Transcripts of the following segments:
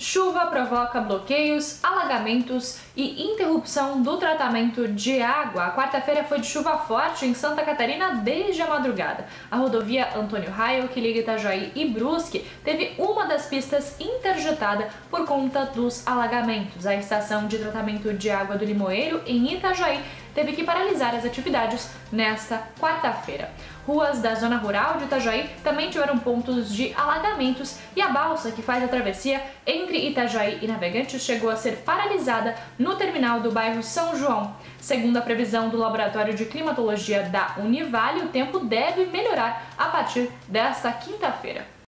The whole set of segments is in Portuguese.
Chuva provoca bloqueios, alagamentos e interrupção do tratamento de água. A quarta-feira foi de chuva forte em Santa Catarina desde a madrugada. A rodovia Antônio Raio, que liga Itajaí e Brusque, teve uma das pistas interditada por conta dos alagamentos. A estação de tratamento de água do Limoeiro, em Itajaí, teve que paralisar as atividades nesta quarta-feira. Ruas da zona rural de Itajaí também tiveram pontos de alagamentos e a balsa que faz a travessia entre Itajaí e Navegantes chegou a ser paralisada no terminal do bairro São João. Segundo a previsão do Laboratório de Climatologia da Univale, o tempo deve melhorar a partir desta quinta-feira.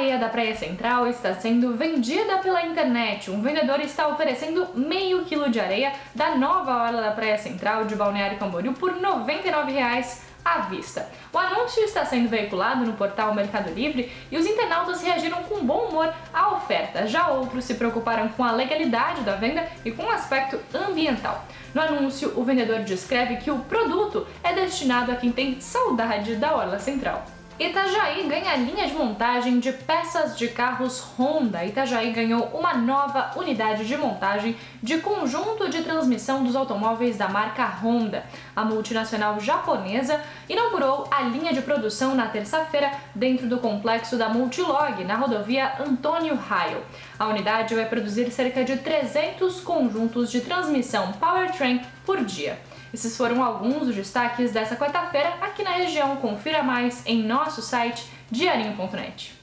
Areia da Praia Central está sendo vendida pela internet. Um vendedor está oferecendo meio quilo de areia da nova orla da Praia Central de Balneário Camboriú por R$ 99,00 à vista. O anúncio está sendo veiculado no portal Mercado Livre e os internautas reagiram com bom humor à oferta. Já outros se preocuparam com a legalidade da venda e com o aspecto ambiental. No anúncio, o vendedor descreve que o produto é destinado a quem tem saudade da orla central. Itajaí ganha linha de montagem de peças de carros Honda. Itajaí ganhou uma nova unidade de montagem de conjunto de transmissão dos automóveis da marca Honda. A multinacional japonesa inaugurou a linha de produção na terça-feira dentro do complexo da Multilog, na rodovia Antônio Raio. A unidade vai produzir cerca de 300 conjuntos de transmissão powertrain por dia. Esses foram alguns dos destaques dessa quarta-feira aqui na região. Confira mais em nosso site diarinho.net.